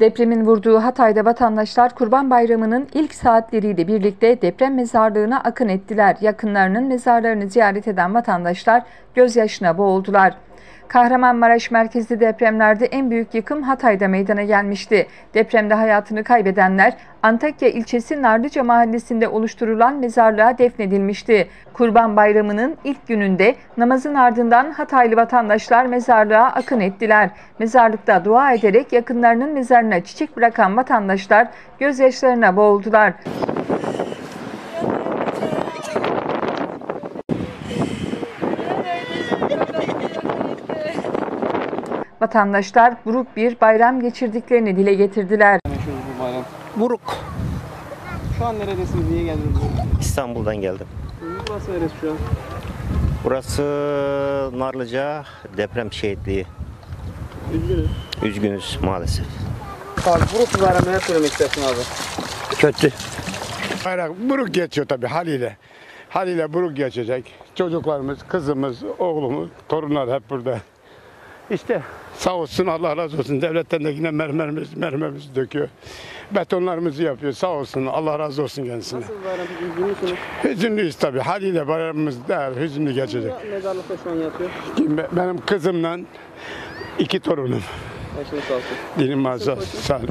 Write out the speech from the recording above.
Depremin vurduğu Hatay'da vatandaşlar Kurban Bayramı'nın ilk saatleriyle birlikte deprem mezarlığına akın ettiler. Yakınlarının mezarlarını ziyaret eden vatandaşlar gözyaşına boğuldular. Kahramanmaraş merkezli depremlerde en büyük yıkım Hatay'da meydana gelmişti. Depremde hayatını kaybedenler Antakya ilçesi Narlıca mahallesinde oluşturulan mezarlığa defnedilmişti. Kurban Bayramı'nın ilk gününde namazın ardından Hataylı vatandaşlar mezarlığa akın ettiler. Mezarlıkta dua ederek yakınlarının mezarına çiçek bırakan vatandaşlar gözyaşlarına boğuldular. Vatandaşlar buruk bir bayram geçirdiklerini dile getirdiler. Meşhur bu bayram. Buruk. Şu an neredesiniz? Niye geldiniz? İstanbul'dan geldim. Burası neresi şu an? Burası Narlıca deprem şehitliği. Üzgünüz. Üzgünüz maalesef. Abi buruk bir bayram neler söylemek istersin abi? Kötü. Bayrak buruk geçiyor tabii haliyle. Haliyle buruk geçecek. Çocuklarımız, kızımız, oğlumuz, torunlar hep burada. İşte sağ olsun Allah razı olsun. Devletten de yine mermerimiz, mermerimizi döküyor. Betonlarımızı yapıyor. Sağ olsun. Allah razı olsun kendisine. Nasıl bayram? Üzgün müsünüz? Hüzünlüyüz tabii. Haliyle bayramımız değer, hüzünlü geçecek. Ya, Mezarlıkta şu an yatıyor. Kim- Benim kızımla iki torunum. Başınız sağ olsun. Dinim mazza. Sağ olun.